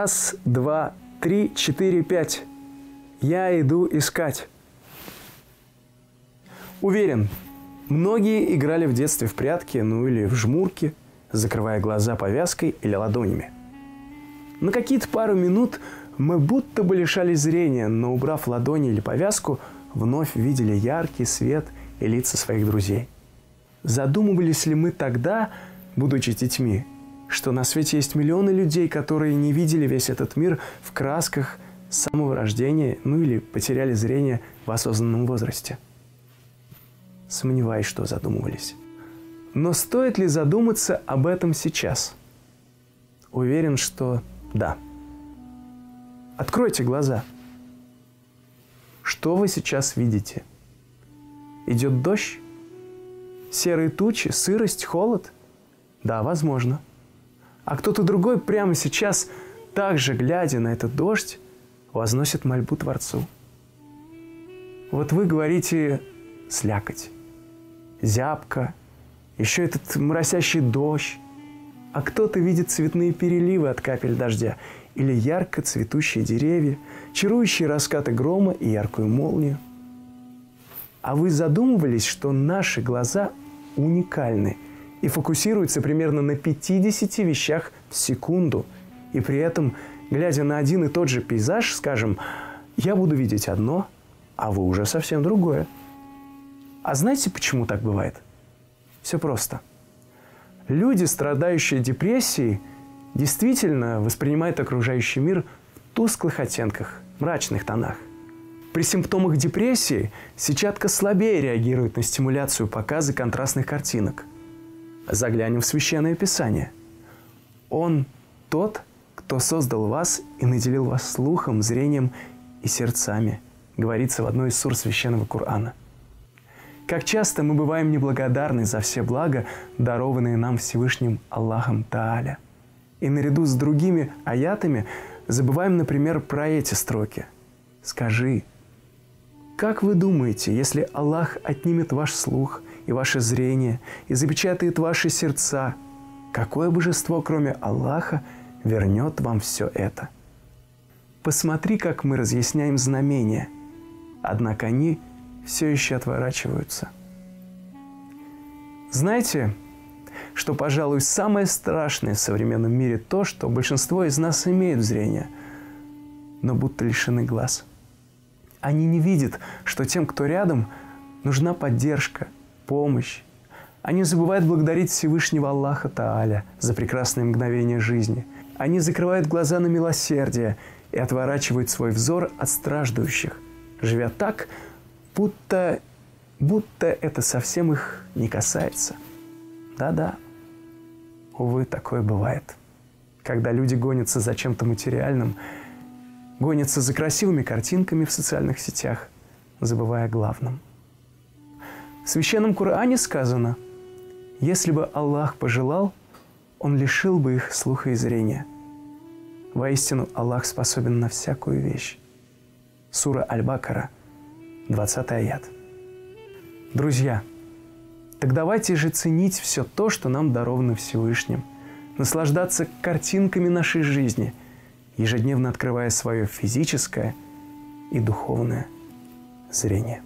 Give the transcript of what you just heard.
Раз, два, три, четыре, пять. Я иду искать. Уверен, многие играли в детстве в прятки, ну или в жмурки, закрывая глаза повязкой или ладонями. На какие-то пару минут мы будто бы лишались зрения, но убрав ладони или повязку, вновь видели яркий свет и лица своих друзей. Задумывались ли мы тогда, будучи детьми, что на свете есть миллионы людей, которые не видели весь этот мир в красках с самого рождения, ну или потеряли зрение в осознанном возрасте? Сомневаюсь, что задумывались. Но стоит ли задуматься об этом сейчас? Уверен, что да. Откройте глаза. Что вы сейчас видите? Идет дождь? Серые тучи, сырость, холод? Да, возможно. А кто-то другой прямо сейчас, также глядя на этот дождь, возносит мольбу Творцу. Вот вы говорите «слякоть», «зябко», еще этот моросящий дождь, а кто-то видит цветные переливы от капель дождя или ярко цветущие деревья, чарующие раскаты грома и яркую молнию. А вы задумывались, что наши глаза уникальны и фокусируются примерно на 50 вещах в секунду, и при этом, глядя на один и тот же пейзаж, скажем, я буду видеть одно, а вы уже совсем другое. А знаете, почему так бывает? Все просто – Люди, страдающие депрессией, действительно воспринимают окружающий мир в тусклых оттенках, мрачных тонах. При симптомах депрессии сетчатка слабее реагирует на стимуляцию показа контрастных картинок. Заглянем в Священное Писание. Он тот, кто создал вас и наделил вас слухом, зрением и сердцами, говорится в одной из сур Священного Корана. Как часто мы бываем неблагодарны за все блага, дарованные нам Всевышним Аллахом Тааля. И наряду с другими аятами забываем, например, про эти строки. «Скажи, как вы думаете, если Аллах отнимет ваш слух и ваше зрение и запечатает ваши сердца, какое божество, кроме Аллаха, вернет вам все это? Посмотри, как мы разъясняем знамения, однако они – все еще отворачиваются. Знаете, что, пожалуй, самое страшное в современном мире то, что большинство из нас имеют зрение, но будто лишены глаз. Они не видят, что тем, кто рядом, нужна поддержка, помощь. Они забывают благодарить Всевышнего Аллаха Тааля за прекрасные мгновения жизни. Они закрывают глаза на милосердие и отворачивают свой взор от страждущих, живя так, будто, будто это совсем их не касается. Да-да, увы, такое бывает. Когда люди гонятся за чем-то материальным, гонятся за красивыми картинками в социальных сетях, забывая о главном. В Священном Коране сказано, если бы Аллах пожелал, Он лишил бы их слуха и зрения. Воистину, Аллах способен на всякую вещь. Сура Аль-Бакара – 20 аят. Друзья, так давайте же ценить все то, что нам даровано Всевышним, наслаждаться картинками нашей жизни, ежедневно открывая свое физическое и духовное зрение.